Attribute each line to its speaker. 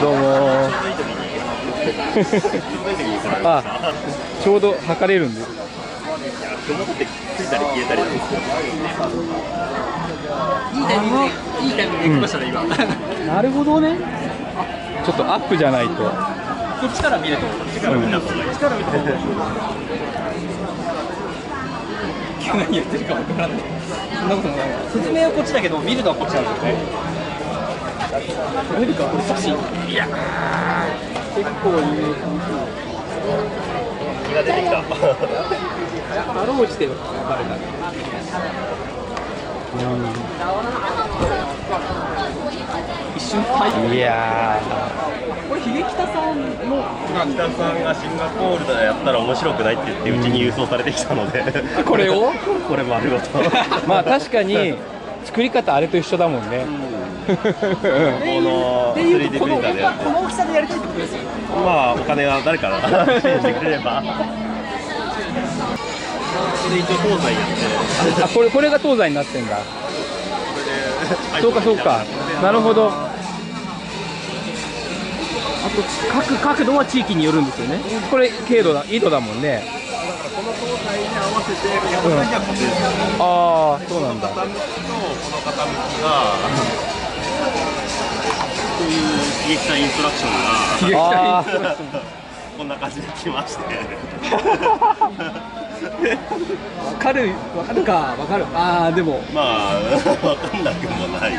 Speaker 1: どうも。あちょうど測れるんで。
Speaker 2: 手元ってついたり消えたりなんですよ
Speaker 3: いいタイミングでいいタイミングで来ましたね、今。こ
Speaker 1: なるほどね。ちょっとアップじゃないと。
Speaker 3: っちから見ると
Speaker 2: 力見た方がいい。
Speaker 3: 何言ってるか分からないそんなことない。説明はこっちだけど見るのはこっちなんですよね見るか俺写真いや結構いい
Speaker 2: 気が出てきた
Speaker 3: かろうじ。て分かるな一瞬入
Speaker 1: いや
Speaker 3: これ秀北さんの
Speaker 2: 北さんがシンガポールでやったら面白くないって言ってうちに郵送されてきたので。
Speaker 3: これを？
Speaker 2: これ丸ごと。
Speaker 1: ーまあ確かに 作り方あれと一緒だもんね。
Speaker 3: う
Speaker 2: 3D
Speaker 3: とこの
Speaker 2: プリンターでやって
Speaker 3: この大きさでやりたいってことですよ
Speaker 2: まあお金が誰かが支援してくれれば東西やって。
Speaker 1: あこれこれが東西になってんだ。そうかそうか。なるほど。あと各角度は地域によるんですよね。これ経度だ緯度だもんね。
Speaker 2: この東西に合わせて山田には固定する。
Speaker 1: ああなんだ。
Speaker 2: 傾きとこの傾きがこういう刺激したインストラクションが
Speaker 1: あ
Speaker 2: こんな感じで来まして。
Speaker 3: 分かる分かるか分かる。ああでも。
Speaker 2: まあ 分かんなくもない